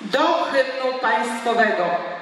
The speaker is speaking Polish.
do hymnu państwowego.